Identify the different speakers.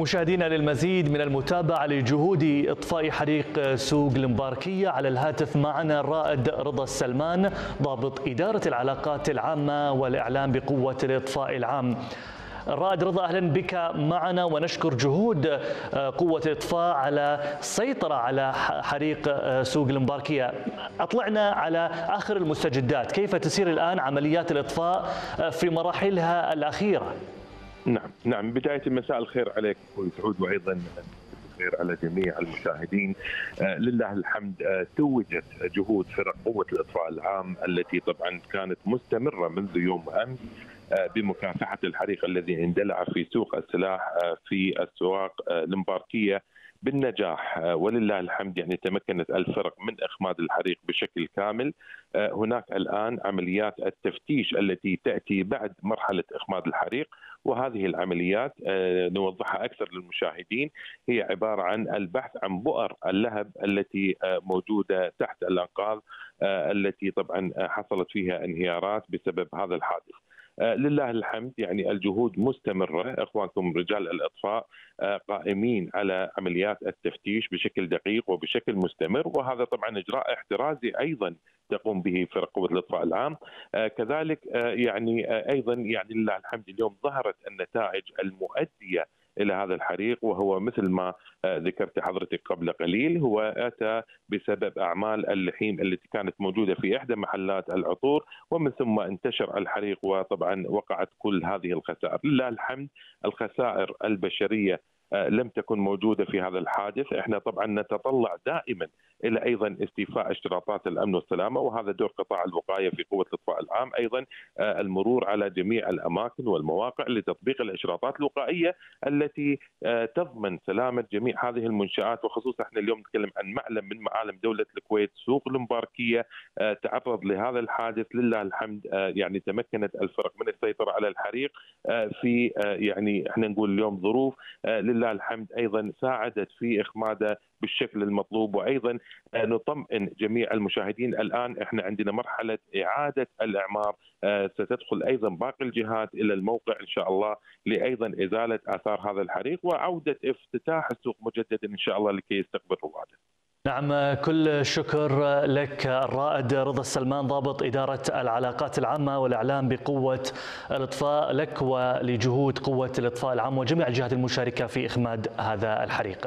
Speaker 1: مشاهدينا للمزيد من المتابعة لجهود إطفاء حريق سوق المباركية. على الهاتف معنا الرائد رضا السلمان ضابط إدارة العلاقات العامة والإعلام بقوة الإطفاء العام. الرائد رضا أهلا بك معنا ونشكر جهود قوة الإطفاء على السيطرة على حريق سوق المباركية. أطلعنا على آخر المستجدات. كيف تسير الآن عمليات الإطفاء في مراحلها الأخيرة؟
Speaker 2: نعم نعم. بداية مساء الخير عليك أخوي سعود وأيضا الخير على جميع المشاهدين. آه لله الحمد آه توجت جهود فرق قوة الإطفاء العام التي طبعا كانت مستمرة منذ يوم أمس آه بمكافحة الحريق الذي اندلع في سوق السلاح في السواق المباركية بالنجاح ولله الحمد يعني تمكنت الفرق من إخماد الحريق بشكل كامل هناك الآن عمليات التفتيش التي تأتي بعد مرحلة إخماد الحريق وهذه العمليات نوضحها أكثر للمشاهدين هي عبارة عن البحث عن بؤر اللهب التي موجودة تحت الأنقاض التي طبعا حصلت فيها انهيارات بسبب هذا الحادث. لله الحمد يعني الجهود مستمرة. أخوانكم رجال الإطفاء قائمين على عمليات التفتيش بشكل دقيق وبشكل مستمر. وهذا طبعا إجراء احترازي أيضا تقوم به فرق قوة الإطفاء العام. كذلك يعني أيضا يعني لله الحمد اليوم ظهرت النتائج المؤدية إلى هذا الحريق وهو مثل ما ذكرت حضرتك قبل قليل هو أتى بسبب أعمال اللحيم التي كانت موجودة في إحدى محلات العطور ومن ثم انتشر الحريق وطبعا وقعت كل هذه الخسائر، لله الحمد الخسائر البشرية لم تكن موجودة في هذا الحادث، إحنا طبعا نتطلع دائما إلى أيضا استيفاء اشتراطات الأمن والسلامة وهذا دور قطاع الوقاية في قوة الاطفاء العام، أيضا المرور على جميع الأماكن والمواقع لتطبيق الاشراطات الوقائية التي تضمن سلامة جميع هذه المنشآت. وخصوصا إحنا اليوم نتكلم عن معلم من معالم دولة الكويت سوق المباركيه تعرض لهذا الحادث. لله الحمد يعني تمكنت الفرق من السيطرة على الحريق في يعني إحنا نقول اليوم ظروف لله الحمد أيضا ساعدت في إخماده بالشكل المطلوب. وأيضا نطمئن جميع المشاهدين. الآن إحنا عندنا مرحلة إعادة الإعمار. ستدخل أيضا باقي الجهات إلى الموقع إن شاء الله لايضا إزالة آثار هذا الحريق وعودة افتتاح السوق مجددا إن شاء الله لكي يستقبل رواده.
Speaker 1: نعم كل الشكر لك الرائد رضا السلمان ضابط إدارة العلاقات العامة والإعلام بقوة الإطفاء لك ولجهود قوة الإطفاء العام وجميع الجهات المشاركة في إخماد هذا الحريق.